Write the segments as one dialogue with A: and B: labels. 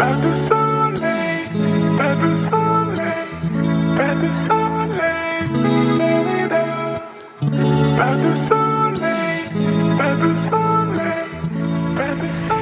A: Pas de soleil, pas de soleil, pas de soleil. soleil.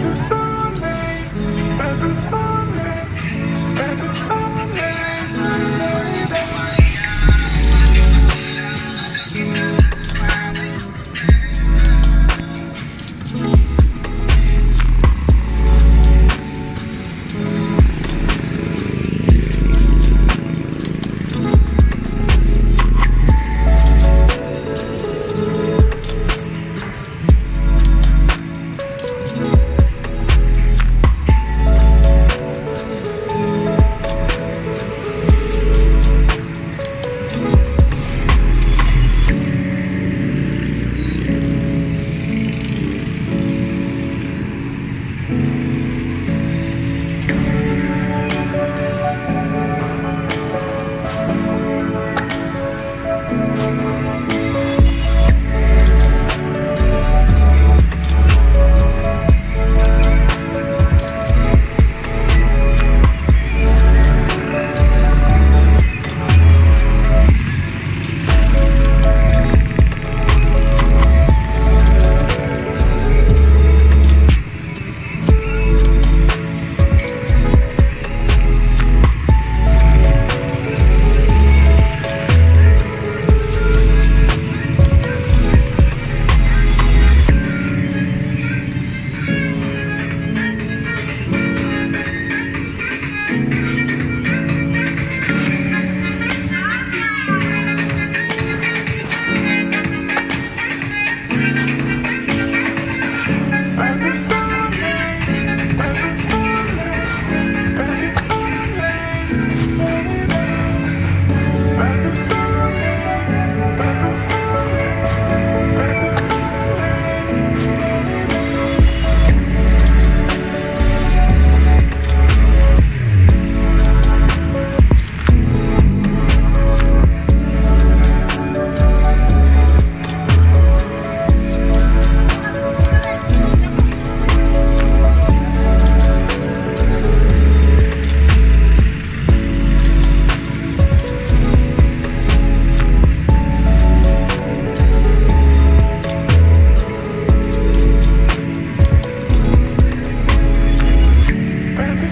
A: you saw and you saw.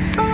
A: De